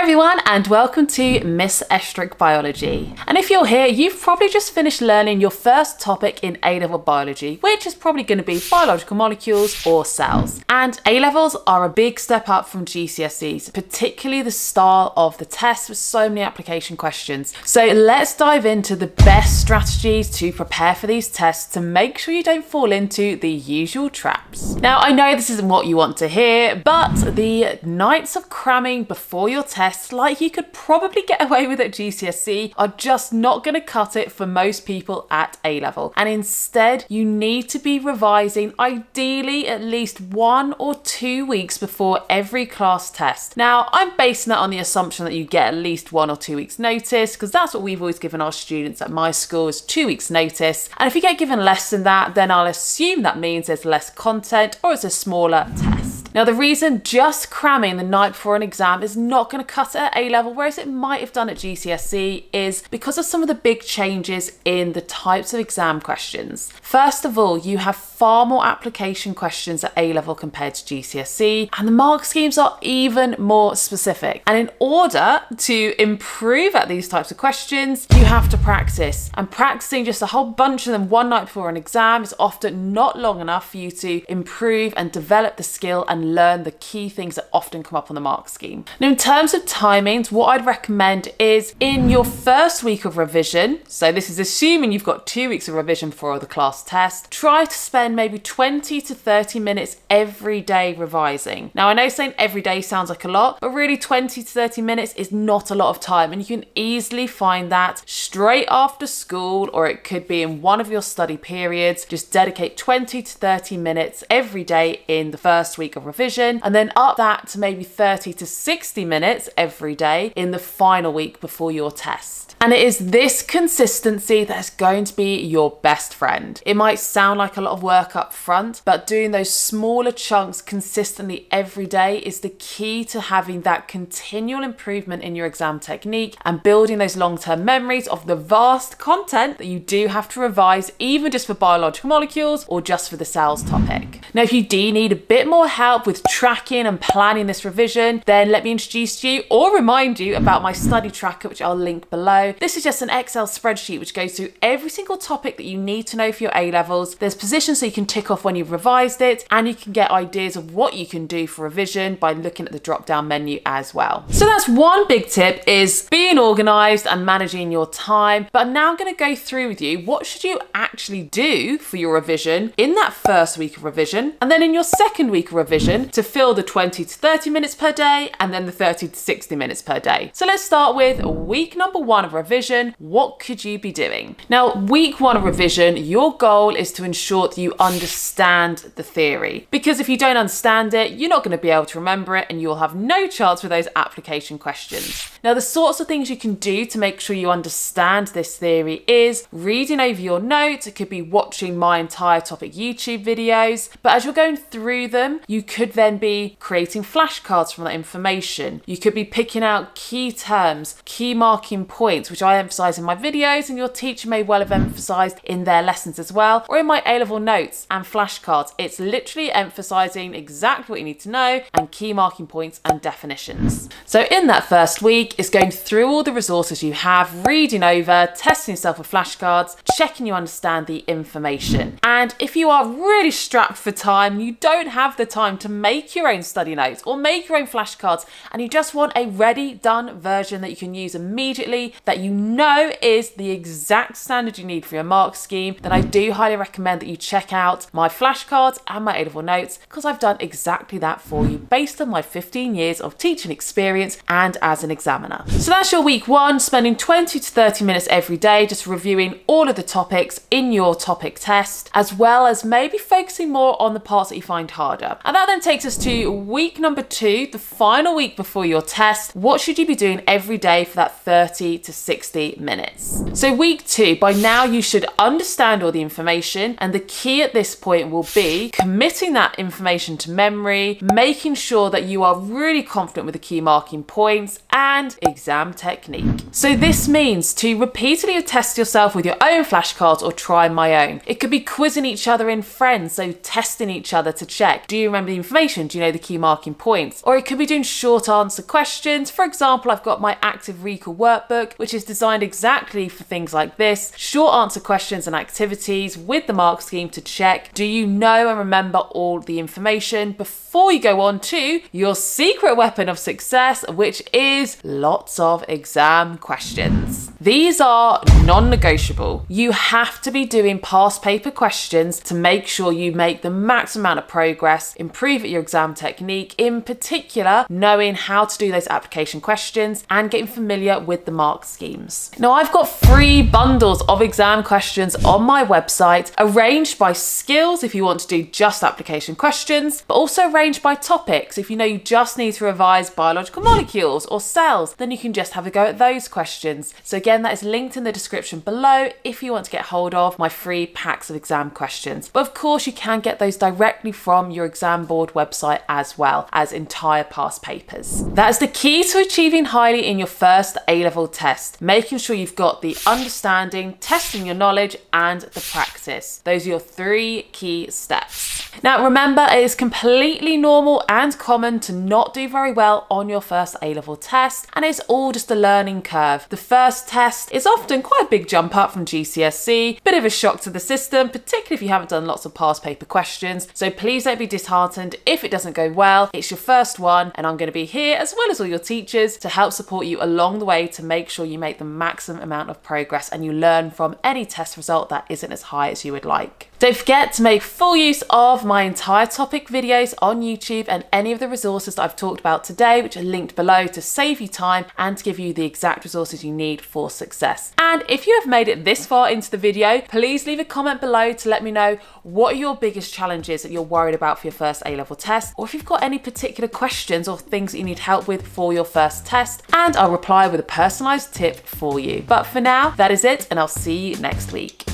everyone and welcome to Miss Estruch Biology. And if you're here, you've probably just finished learning your first topic in A-level biology, which is probably going to be biological molecules or cells. And A-levels are a big step up from GCSEs, particularly the style of the test with so many application questions. So let's dive into the best strategies to prepare for these tests to make sure you don't fall into the usual traps. Now, I know this isn't what you want to hear, but the nights of cramming before your test tests like you could probably get away with at GCSE are just not going to cut it for most people at A level. And instead, you need to be revising ideally at least one or two weeks before every class test. Now, I'm basing that on the assumption that you get at least one or two weeks notice because that's what we've always given our students at my school is two weeks notice. And if you get given less than that, then I'll assume that means there's less content or it's a smaller test. Now, the reason just cramming the night before an exam is not going to cut it at A level, whereas it might have done at GCSE, is because of some of the big changes in the types of exam questions. First of all, you have far more application questions at A level compared to GCSE, and the mark schemes are even more specific. And in order to improve at these types of questions, you have to practice. And practicing just a whole bunch of them one night before an exam is often not long enough for you to improve and develop the skill and and learn the key things that often come up on the mark scheme. Now, in terms of timings, what I'd recommend is in your first week of revision, so this is assuming you've got two weeks of revision for the class test, try to spend maybe 20 to 30 minutes every day revising. Now, I know saying every day sounds like a lot, but really 20 to 30 minutes is not a lot of time, and you can easily find that straight after school, or it could be in one of your study periods. Just dedicate 20 to 30 minutes every day in the first week of revision, and then up that to maybe 30 to 60 minutes every day in the final week before your test. And it is this consistency that is going to be your best friend. It might sound like a lot of work up front, but doing those smaller chunks consistently every day is the key to having that continual improvement in your exam technique and building those long term memories of the vast content that you do have to revise, even just for biological molecules or just for the cells topic. Now, if you do need a bit more help, help with tracking and planning this revision, then let me introduce you or remind you about my study tracker, which I'll link below. This is just an Excel spreadsheet which goes through every single topic that you need to know for your A levels. There's positions so you can tick off when you've revised it, and you can get ideas of what you can do for revision by looking at the drop down menu as well. So that's one big tip is being organized and managing your time. But now I'm now going to go through with you what should you actually do for your revision in that first week of revision, and then in your second week of revision to fill the 20 to 30 minutes per day and then the 30 to 60 minutes per day. So let's start with week number one of revision. What could you be doing? Now, week one of revision, your goal is to ensure that you understand the theory because if you don't understand it, you're not going to be able to remember it and you'll have no chance with those application questions. Now, the sorts of things you can do to make sure you understand this theory is reading over your notes. It could be watching my entire topic YouTube videos, but as you're going through them, you could could then be creating flashcards from that information. You could be picking out key terms, key marking points, which I emphasize in my videos and your teacher may well have emphasized in their lessons as well, or in my A-level notes and flashcards. It's literally emphasizing exactly what you need to know and key marking points and definitions. So in that first week, it's going through all the resources you have, reading over, testing yourself with flashcards, checking you understand the information. And if you are really strapped for time, you don't have the time to make your own study notes or make your own flashcards and you just want a ready done version that you can use immediately that you know is the exact standard you need for your mark scheme, then I do highly recommend that you check out my flashcards and my A-level notes because I've done exactly that for you based on my 15 years of teaching experience and as an examiner. So that's your week one, spending 20 to 30 minutes every day just reviewing all of the topics in your topic test, as well as maybe focusing more on the parts that you find harder. And that then takes us to week number two, the final week before your test. What should you be doing every day for that 30 to 60 minutes? So, week two, by now you should understand all the information, and the key at this point will be committing that information to memory, making sure that you are really confident with the key marking points, and exam technique. So this means to repeatedly test yourself with your own flashcards or try my own. It could be quizzing each other in friends, so testing each other to check. Do you remember the information? Do you know the key marking points? Or it could be doing short answer questions. For example, I've got my active recall workbook, which is designed exactly for things like this. Short answer questions and activities with the mark scheme to check. Do you know and remember all the information before you go on to your secret weapon of success, which is lots of exam questions. These are non-negotiable. You have to be doing past paper questions to make sure you make the max amount of progress, improve at your exam technique, in particular, knowing how to do those application questions and getting familiar with the mark schemes. Now I've got three bundles of exam questions on my website, arranged by skills if you want to do just application questions, but also arranged by topics. If you know you just need to revise biological molecules or cells, then you can just have a go at those questions. So again, that is linked in the description below if you want to get hold of my free packs of exam questions. But of course, you can get those directly from your exam board website as well as entire past papers. That is the key to achieving highly in your first A-level test, making sure you've got the understanding, testing your knowledge and the practice. Those are your three key steps. Now remember, it is completely normal and common to not do very well on your first A-level test and it's all just a learning curve. The first test is often quite a big jump up from GCSE, bit of a shock to the system, particularly if you haven't done lots of past paper questions. So please don't be disheartened if it doesn't go well. It's your first one and I'm going to be here as well as all your teachers to help support you along the way to make sure you make the maximum amount of progress and you learn from any test result that isn't as high as you would like. Don't forget to make full use of my entire topic videos on YouTube and any of the resources that I've talked about today, which are linked below to save you time and to give you the exact resources you need for success. And if you have made it this far into the video, please leave a comment below to let me know what are your biggest challenges that you're worried about for your first A-level test, or if you've got any particular questions or things that you need help with for your first test, and I'll reply with a personalized tip for you. But for now, that is it, and I'll see you next week.